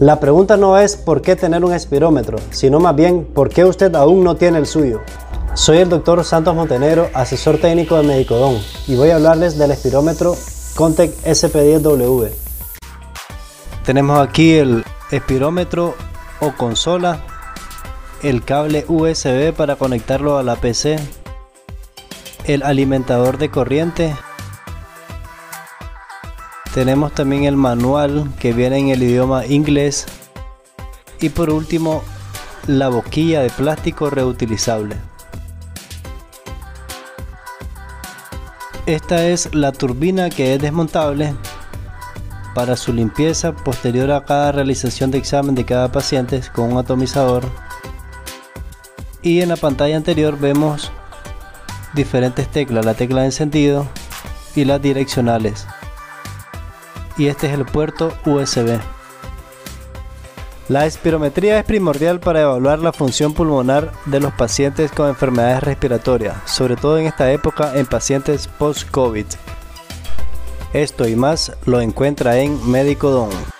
La pregunta no es por qué tener un espirómetro, sino más bien por qué usted aún no tiene el suyo. Soy el doctor Santos Montenegro, asesor técnico de Medicodón, y voy a hablarles del espirómetro Contec SP10W. Tenemos aquí el espirómetro o consola, el cable USB para conectarlo a la PC, el alimentador de corriente, tenemos también el manual que viene en el idioma inglés y por último la boquilla de plástico reutilizable. Esta es la turbina que es desmontable para su limpieza posterior a cada realización de examen de cada paciente con un atomizador. Y en la pantalla anterior vemos diferentes teclas, la tecla de encendido y las direccionales. Y este es el puerto USB. La espirometría es primordial para evaluar la función pulmonar de los pacientes con enfermedades respiratorias, sobre todo en esta época en pacientes post-COVID. Esto y más lo encuentra en Médico Don.